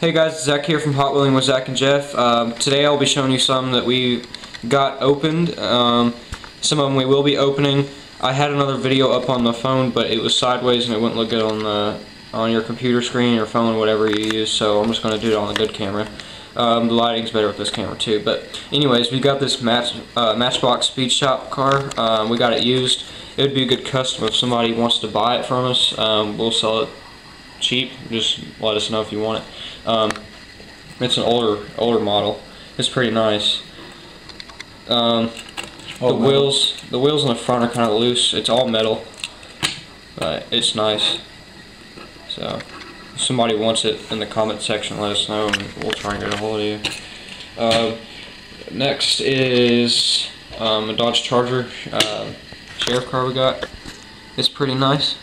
Hey guys, Zach here from Hot Wheeling with Zach and Jeff. Um, today I'll be showing you some that we got opened. Um, some of them we will be opening. I had another video up on the phone, but it was sideways and it wouldn't look good on the on your computer screen or phone, whatever you use. So I'm just going to do it on a good camera. Um, the lighting's better with this camera too. But anyways, we got this match uh, Matchbox Speed Shop car. Um, we got it used. It would be a good custom if somebody wants to buy it from us. Um, we'll sell it cheap. Just let us know if you want it. Um, it's an older older model. It's pretty nice. Um, Oh, the wheels the wheels on the front are kind of loose. It's all metal, but it's nice. So if somebody wants it in the comment section, let us know, and we'll try and get a hold of you. Uh, next is um, a Dodge Charger uh, sheriff car we got. It's pretty nice.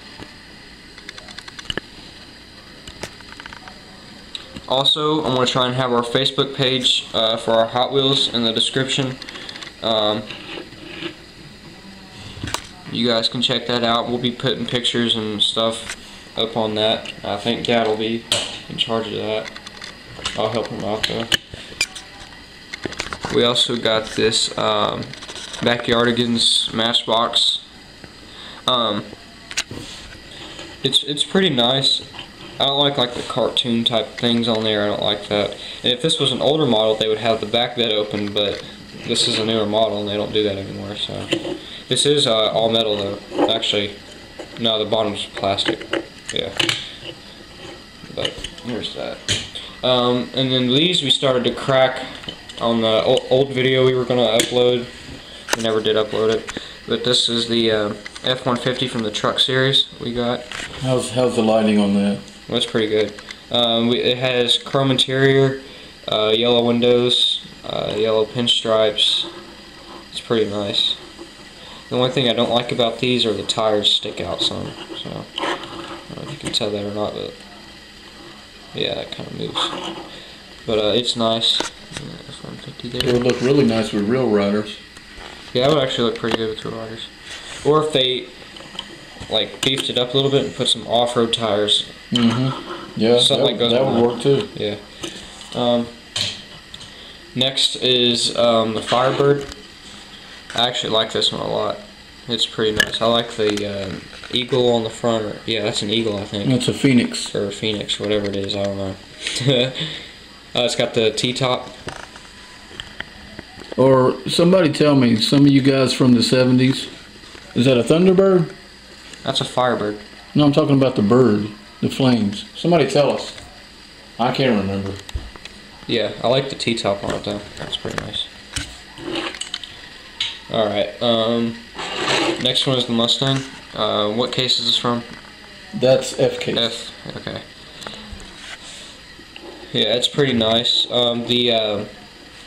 Also, I'm going to try and have our Facebook page uh, for our Hot Wheels in the description. Um, you guys can check that out. We'll be putting pictures and stuff up on that. I think Gad will be in charge of that. I'll help him out though. We also got this um, Backyardigans Matchbox. Um, it's it's pretty nice. I don't like like the cartoon type things on there. I don't like that. And if this was an older model, they would have the back bed open, but this is a newer model and they don't do that anymore. So this is uh, all metal though. Actually, no, the bottom's plastic. Yeah. But here's that. Um, and then these we started to crack on the old, video we were gonna upload. We never did upload it. But this is the uh, F-150 from the truck series we got. How's how's the lighting on that? That's pretty good. Um, we, it has chrome interior, uh, yellow windows, uh, yellow pinstripes. It's pretty nice. The only thing I don't like about these are the tires stick out some. So I don't know if you can tell that or not, but yeah, it kind of moves. But uh, it's nice. Yeah, F-150 It would look really nice with real riders. Yeah, it would actually look pretty good with real riders. Or if they like beefed it up a little bit and put some off-road tires Mm-hmm. Yeah, Something that, like goes that would work too. Yeah. Um, next is um, the Firebird. I actually like this one a lot. It's pretty nice. I like the um, eagle on the front. Or, yeah, that's an eagle, I think. It's a Phoenix. Or a phoenix, whatever it is. I don't know. uh, it's got the T-top. Or somebody tell me, some of you guys from the '70s, is that a Thunderbird? That's a Firebird. No, I'm talking about the bird, the flames. Somebody tell us. I can't remember. Yeah, I like the T-top on it though. That's pretty nice. All right. Um, next one is the Mustang. Uh, what case is this from? That's F case. F. Okay. Yeah, it's pretty nice. Um, the uh,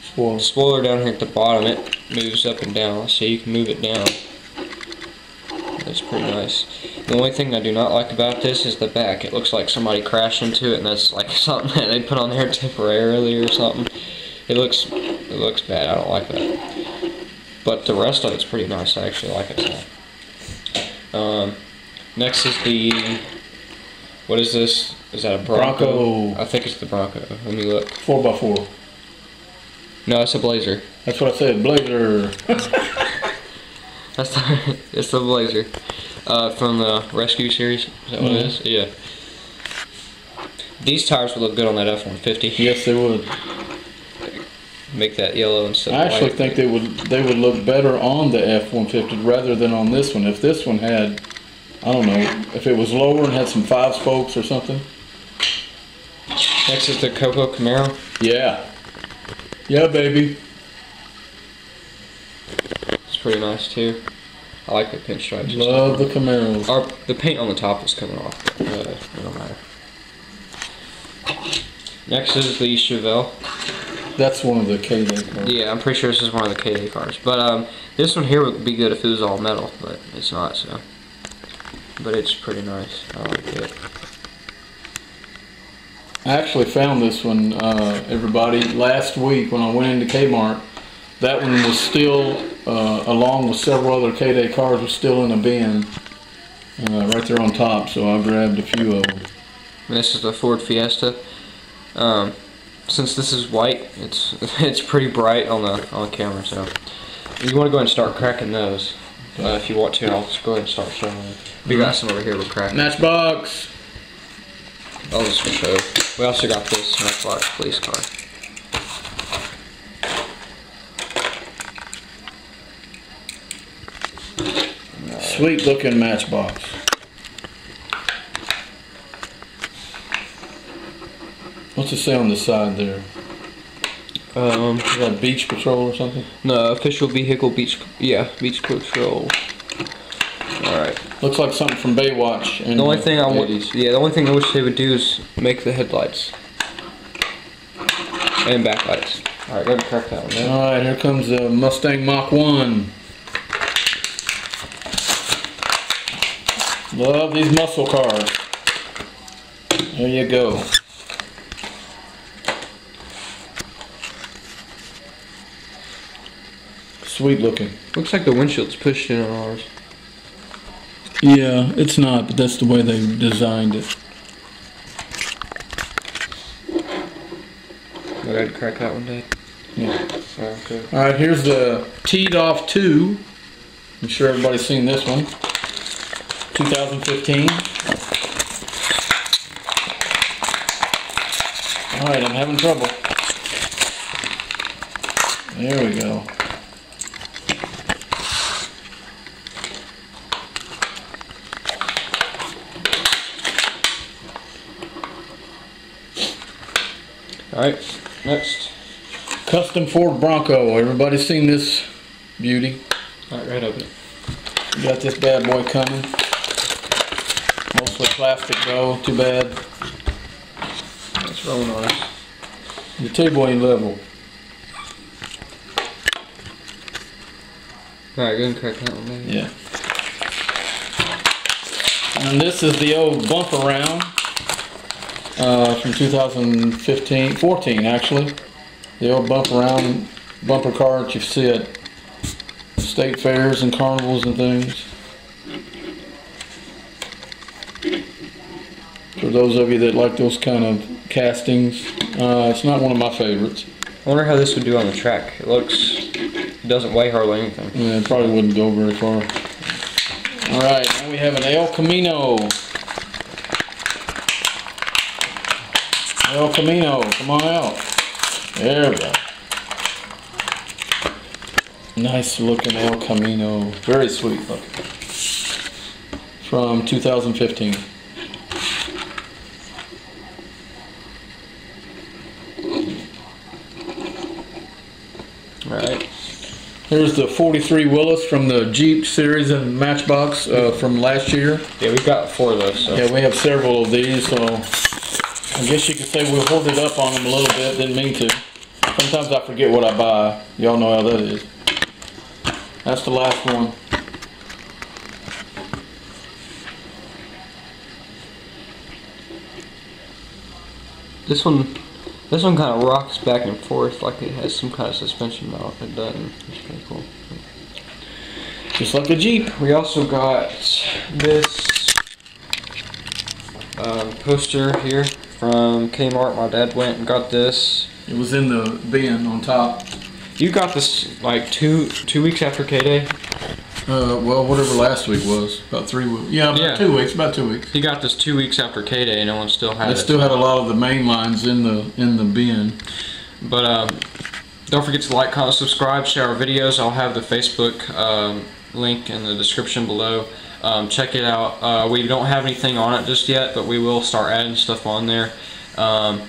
Spoilers. spoiler down here at the bottom, it moves up and down, so you can move it down. That's pretty nice. The only thing I do not like about this is the back. It looks like somebody crashed into it, and that's like something that they put on there temporarily or something. It looks, it looks bad. I don't like that. But the rest of it's pretty nice. I actually like it. So. Um, next is the, what is this? Is that a Bronco? Bronco. I think it's the Bronco. Let me look. Four by four. No, it's a Blazer. That's what I said. Blazer. That's the, it's the Blazer uh, from the Rescue series. Is that what it Mhm. is? Yeah. These tires would look good on that F-150. yes, they would. Make that yellow instead I actually think they would they would look better on the F-150 rather than on this one. If this one had, I don't know, if it was lower and had some five spokes or something. Next is the COPO Camaro. Yeah. Yeah, baby. It's pretty nice too. I like the pinstripes. Love the Camaros. Our, the paint on the top is coming off. But, uh, it don't matter. Next is the Chevelle. That's one of the K-Day cars. Yeah, I'm pretty sure this is one of the KD cars. But um, this one here would be good if it was all metal, but it's not, so. But it's pretty nice. I like it. I actually found this one, uh, everybody, last week when I went into Kmart. That one was still, uh, along with several other K-Day cars, was still in a bin. Uh, right there on top, so I grabbed a few of them. And this is the Ford Fiesta. Um, since this is white, it's it's pretty bright on the on the camera. So you want to go ahead and start cracking those uh, if you want to. I'll just go ahead and start showing them. We got some over here we're cracking. Matchbox. I'll just show. We also got this Matchbox police car. Sweet looking matchbox. What's it say on the side there? Um, Is that beach patrol or something? no official vehicle beach. Yeah, beach patrol. All right. Looks like something from Baywatch. In The only thing I 80s. yeah, the only thing I wish they would do is make the headlights and backlights. All right, go ahead and crack that one. All right, here comes the Mustang Mach 1. Love these muscle cars. There you go. Sweet looking. Looks like the windshield's pushed in on ours. Yeah, it's not, but that's the way they designed it. Go ahead crack that one, Dad. Yeah. Oh, okay. All right, here's the Tee'd Off two. I'm sure everybody's seen this one. 2015. All right, I'm having trouble. There we go. All right, next. Custom Ford Bronco. Everybody's seen this beauty. All right, right open it. Got this bad boy coming. Mostly plastic though, too bad. It's rolling nice. The table ain't level. All right, go ahead and crack that one, Dad. Yeah. And this is the old bump around uh, from 2015, 14 actually. The old bump around bumper car that you see at state fairs and carnivals and things. For those of you that like those kind of castings, uh, it's not one of my favorites. I wonder how this would do on the track. It looks, it doesn't weigh hardly anything. Yeah, it probably wouldn't go very far. All right, now we have an El Camino. El Camino, come on out. There we go. Nice looking El Camino. Very sweet looking. From 2015. All right. Here's the 43 Willys from the Jeep series and Matchbox uh, from last year. Yeah, we've got four of those. So. Yeah, we have several of these, so I guess you could say we hoarded up on them a little bit. Didn't mean to. Sometimes I forget what I buy. Y'all know how that is. That's the last one. This one, this one kind of rocks back and forth like it has some kind of suspension mount. It doesn't. It's pretty cool. Just like a Jeep. We also got this um, poster here from Kmart. My dad went and got this. It was in the bin on top. You got this like two two weeks after K Day. Uh, well, whatever last week was. About three weeks. Yeah, about Yeah. two weeks. About two weeks. He got this two weeks after K Day, and no one still had I it. still had a lot of the main lines in the in the bin. But um, don't forget to like, comment, subscribe, share our videos. I'll have the Facebook um, link in the description below. Um, check it out. Uh, we don't have anything on it just yet, but we will start adding stuff on there. Um,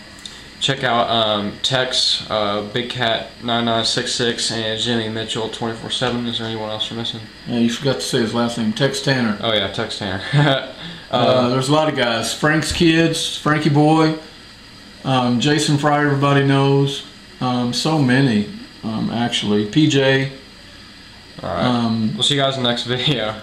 check out um, Tex, uh, Big Cat 9966, and Jimmy Mitchell 24/7. Is there anyone else we're missing? Yeah, you forgot to say his last name. Tex Tanner. Oh yeah, Tex Tanner. Uh, uh, there's a lot of guys. Frank's kids, Frankie Boy, um, Jason Fry, everybody knows. Um, so many, um, actually. PJ. all right. Um, we'll see you guys in the next video.